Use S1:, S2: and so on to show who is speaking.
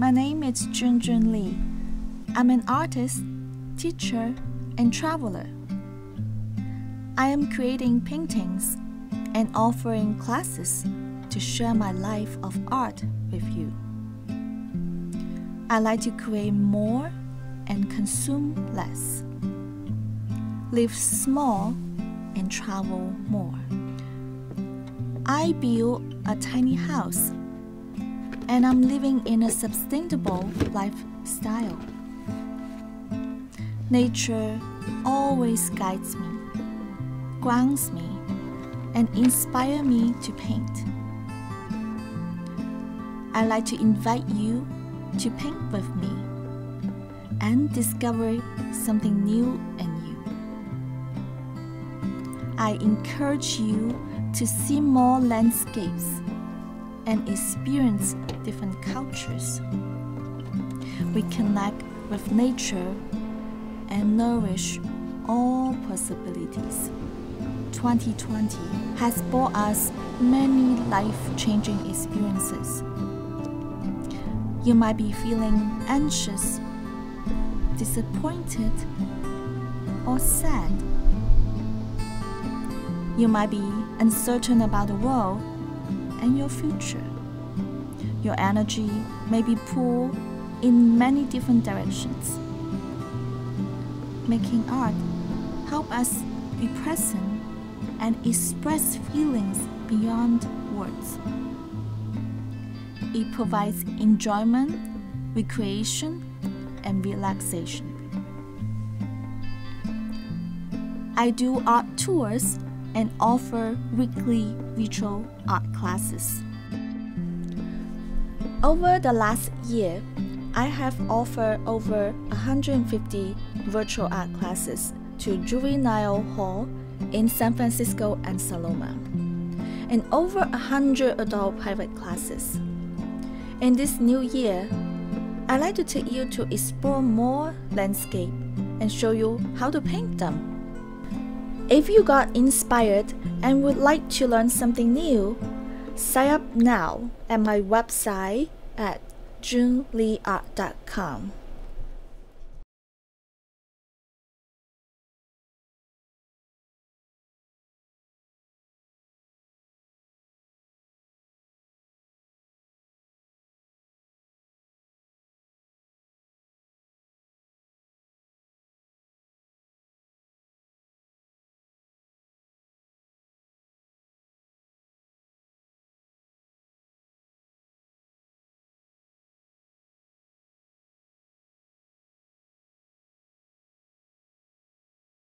S1: My name is Junjun Li. I'm an artist, teacher, and traveler. I am creating paintings and offering classes to share my life of art with you. I like to create more and consume less. Live small and travel more. I build a tiny house and I'm living in a sustainable lifestyle. Nature always guides me, grounds me, and inspires me to paint. I'd like to invite you to paint with me and discover something new in you. I encourage you to see more landscapes and experience different cultures. We connect with nature and nourish all possibilities. 2020 has brought us many life changing experiences. You might be feeling anxious, disappointed, or sad. You might be uncertain about the world and your future. Your energy may be pulled in many different directions. Making art help us be present and express feelings beyond words. It provides enjoyment, recreation, and relaxation. I do art tours and offer weekly virtual art classes. Over the last year, I have offered over 150 virtual art classes to Juvenile Hall in San Francisco and Saloma, and over 100 adult private classes. In this new year, I'd like to take you to explore more landscape and show you how to paint them. If you got inspired and would like to learn something new, sign up now at my website at juneliart.com.